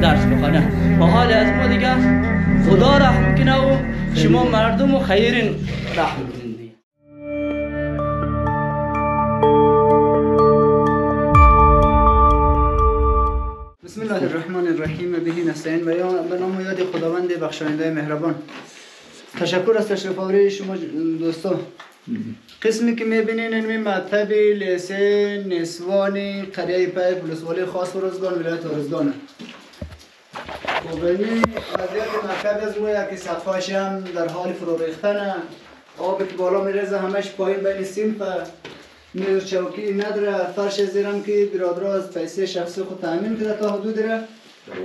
درس بخونه و حال از ما دیگه خدا رحم کنه و شما مردم و خیرین رحم کنید بسم الله الرحمن الرحیم. بهی نستعین به نام یاد خداوند بخشاینده مهربان. تشکر از تشریف آوری شما دوستان. قسمی که می‌بینین این مکتب لیسه نسوانی قریه پای ولسوالی خاص روزگان ولایت روزگانه خب این وضعیت مکتب از روی که سقفاش هم در حال فرو ریختن آب که بالا میرزه همش پایین بین سیمپ میز چوکی نداره. فرش زیرم که برادر از پیسه شخصی خود تامین کرده تا حدود را.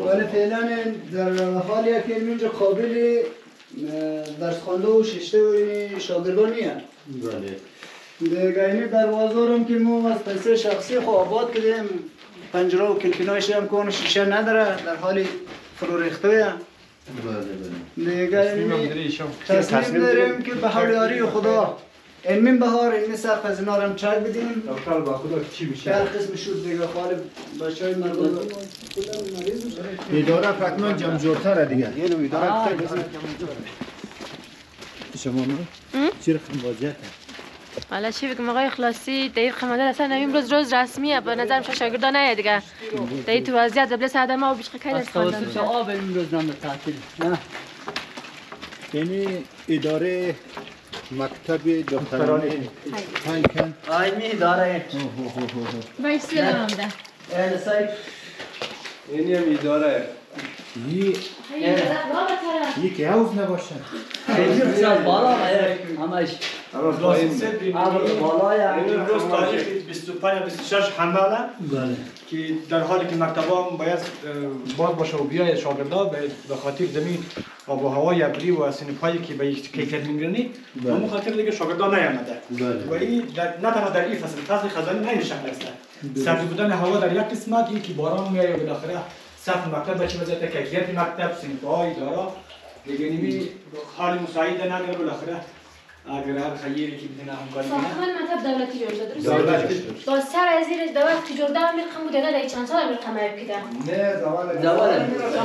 ولی فعلا در حالی که اینجا قابل درس خوانده و ششته و این شاگردان نیه بله. دیگه این دروازه رو که ما از پیسه شخصی خو آباد کردیم. پنجره و کلکینایش هم کن شیشه نداره. در حال فرو ریخته بله بله. دیگه این تصمیم داریم که به حولیاری خدا. علمین بهار علمی سقف از اینا رو هم چک بدیم. دکتر با خدا چی میشه؟ هر قسم شد دیگه خالی بچه های مردم. اداره فکرمن جمع جورتره دیگه. یه نوع اداره شما ما چی رقم وضعیت حالا چی بگم؟ آقای اخلاصی در قماده اصلا امروز روز رسمیه. به نظرم شاگردا نه دیگه. در تو وضعیت دبلس آدم ها و بیشتر خیلی از خواندن توسط آب امروز نام تعطیل. نه. یعنی اداره مکتب دکترانه هنکن آی می داره. وایسی هم ده اهل سایت اینی هم اداره یکی بسیار بالا غیر همش. الان پایین عبر بالا یا این روز تاریخ 25 و 26 حمله بله. که در حالی که مکتبا هم باید باز باشه و بیاید شاگردا به به خاطر زمین آب و هوای ابری و سنفایی که به یک کیفیت میگیرنی بله. به خاطر دیگه شاگردا نیامده. بله. و این نه تنها در این فصل فصل خزانی نه این شکل است سبز بودن هوا در یک قسمت این که باران میاد و بالاخره سقف مکتب به چه وضعیت کیفیت مکتب سنفای دارا. دیگه نمی حال مساعد نداره بالاخره اگر هر خیری که بدنا همکاری کنه ساختمان مطب دولتی جور شده درسته؟ دولت با سر از زیر دولت که جور دارم میرقم بوده نه در چند سال میرقم کده نه زمان زوال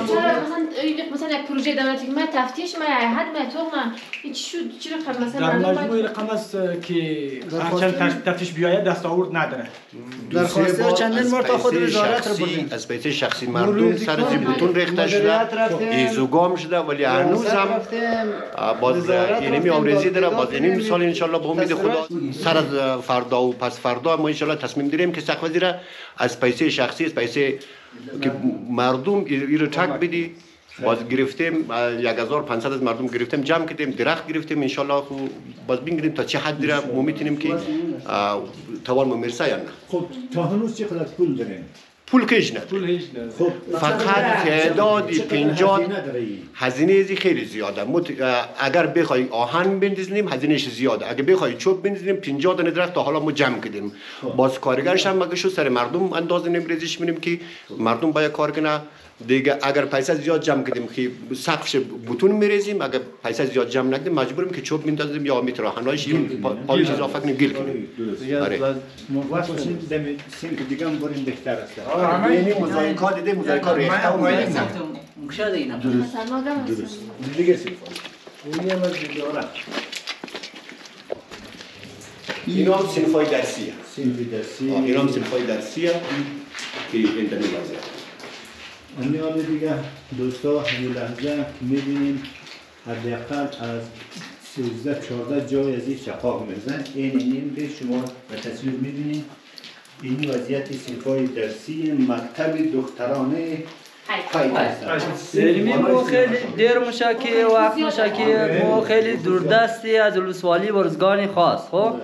چرا مثلا مثلا یک پروژه دولتی که من تفتیش من حد من تو من این چی شد چی رقم مثلا در مجموع رقم است که هرچند تفتیش بیاید دستاورد نداره درخواسته چندین بار تا خود وزارت رو بردیم از پیسه شخصی مردم سر زی بوتون ریخته شده. ایزوگام شده ولی هنوز هم باز اینمی رفتیم، آمریزی داره دادگاه باز اینمی دیدیم. سال انشالله به امید خدا. سر از فردا و پس فردا ما انشالله تصمیم داریم که سقف زیره از پیسه شخصی از پیسه که مردم این رو چک بدی باز گرفتیم اه، 1500 از مردم گرفتیم جمع کردیم درخت گرفتیم انشالله خو باز بگیریم تا چه حد دیره ما می‌تونیم که توان ما می‌رسه یا نه خب تا هنوز چقدر پول دارین پول کش نه پول هیچ نه خب فقط تعدادی چقدر پنجاه هزینه ازی خیلی زیاده. مت... اگر بخوای آهن بندازیم هزینهش زیاده. اگر بخوای چوب بندازیم 50 دانه درخت تا حالا ما جمع کردیم. باز کارگرش هم مگه شو سر مردم اندازه نمیریزش میریم که مردم باید کار کنه دیگه اگر پیسه زیاد جمع کردیم که سقفش بتون میریزیم اگر پیسه زیاد جمع نکردیم مجبوریم که چوب بندازیم یا میتر آهنایش پا- پایش اضافه کنیم گل کنیم آره. دم دیگه هم بهتر است یعنی مزایکا دیده مزایکا ریخته و. مشاهده اینا گم هستم. دیگه سیفا اینی هم از اینا هم درسیه سینفی درسی آه، اینا هم سنفای درسیه که این دنی وضعیت حال دیگه دوستا همین لحظه که می‌بینیم حداقل از 13 14 جای از این شقاق میرزن این این به شما به تصویر می‌بینیم این وضعیت سیفای درسی مکتب دخترانه علمی مو خیلی دیر میشه که وقت میشه که مو خیلی دوردستی از ولسوالی ورزگانی خاص خب؟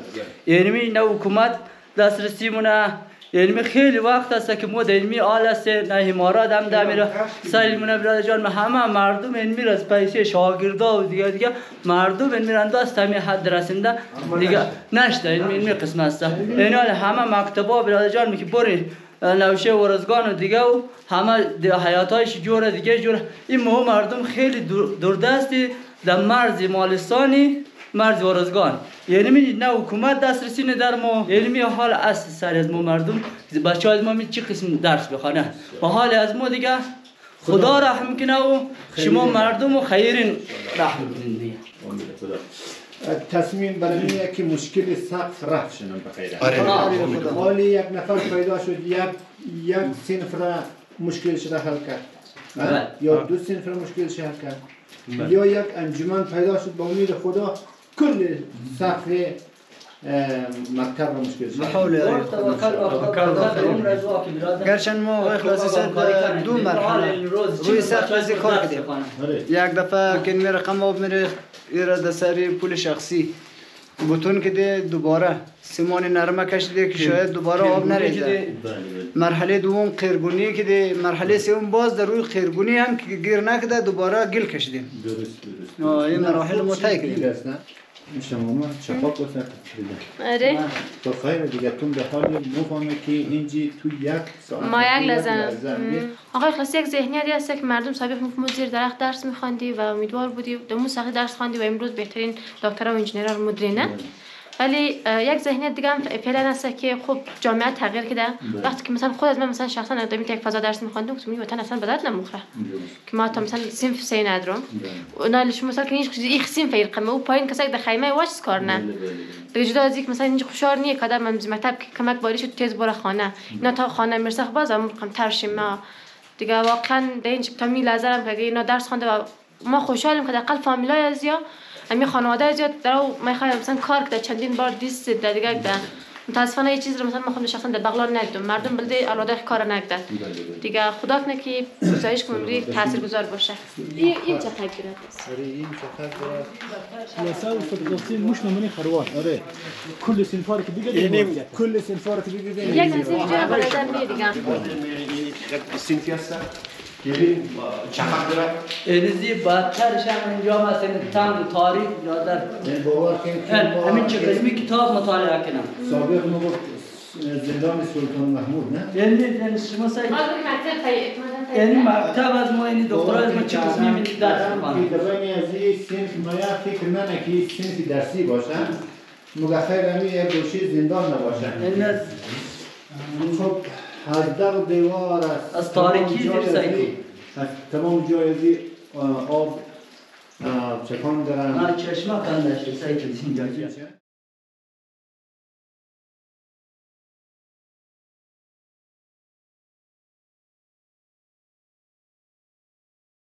علمی نه حکومت دسترسی مونه علمی خیلی وقت است که در علمی آل است نه امارات هم ده میره. سایل مونه برادر جان ما همه مردم علمی را از پیسه شاگردا و دیگه دیگه مردم علمی را انداز همین حد رسنده دیگه نشته. علمی علمی قسم است. یعنی حال همه مکتبا برادر جان می که برین نوشه ورزگان و دیگه و همه حیاتایش جوره دیگه جوره این مو مردم خیلی دور- دوردستی. در مرز مالستانی مرز ورزگان یعنی می نه حکومت دسترسی نه در ما یعنی می حال از سر از ما مردم. بچه از ما می چی قسم درس بخوانه. و حال از ما دیگه خدا رحم کنه و شما مردم و خیرین. رحم کنین دیگه تصمیم برای اینه که مشکل سقف رفت شنم بخیره آره. آره،. حالی یک نفر پیدا شد یک یک صنف را مشکلش را حل کرد. بله. یا دو صنف را مشکلش حل کرد. یا یک انجمن پیدا شد با امید خدا. سقف اه، مکتب حل بحول کرد. یا گرچند ما صاحب دو مرحله روی سقف ازی کار کردیم. یک دفعه که میره رقم آب میره ایره در سری پول شخصی. بتون که دوباره. سیمان نرمه کشیده که شاید دوباره آب نریزه. بله، بله. مرحله دوم قیرگونی که ده. مرحله سوم باز در روی قیرگونی هم که گیر نکده دوباره گل کشیدیم. درست درست. آه، این مراحل گیل کردیم است نه شما ما شفاف گفتن آره. تو خیر دیگه تو به حال مفهمه که اینجی تو یک ساعت ما یک لازم آقای خلاصی یک ذهنیتی هست که مردم سابق مفهوم زیر درخت درس میخواندی و امیدوار بودی. اون ساخت درس خواندی و امروز بهترین دکترا و انجینرها رو مدرینه ولی یک ذهنیت دیگه هم فعلا هست که خب جامعه تغییر کرده. وقتی که مثلا خود از من مثلا شخصا در یک فضا درس گفتم این وطن اصلا بدات نموخره که ما تا مثلا صنف سه ندارم و نه شما مثلا که هیچ چیزی این صنف قمه. او پایین کسایی در خیمه واش کار نه. دیگه جدا از اینکه مثلا اینجا خوشار نیه کدام من مکتب که کمک باری شد تیز بره خانه. اینا تا خانه می‌رسه خب باز هم رقم ترشیم ما. دیگه واقعا در اینجا تا می لازرم که اینا درس خوانده و ما خوشحالیم که دقل فامیلای از یا امی خانواده از یا در خواهیم مثلا کار کرده چندین بار دیست در دیگه ده متاسفانه یه چیز رو مثلا ما خودم شخصا در بغلان مردم بلده اولاده کار نکرده دیگه خدا کنه که گزارش کنم روی تاثیرگذار باشه. این این چه تغییرات است آره این چقدر. سیاسه و فدراسیون مش نمونه خروار. آره. کل سنفار که دیگه یعنی دیگه کل سنفار که دیگه یک میاد دیگه. سینفی هست ببین چقدر داره اینزی بدترش هم اینجا مثلا تنگ تاریخ یعنی باور کن همین چه قسمی کتاب مطالعه کنم سابق ما گفت زندان سلطان محمود نه یعنی یعنی شما سعی یعنی مکتب از ما یعنی دکترا از ما چه قسمی می درس که دبنی از این سنف مایا فکر منه که این سنف درسی باشن مگخیر همی یک گوشه زندان نباشن خب از در دیوار است. از تاریکی زیر از تمام جای آه، آب چکان دارن. چشمه سعی کردیم اینجا.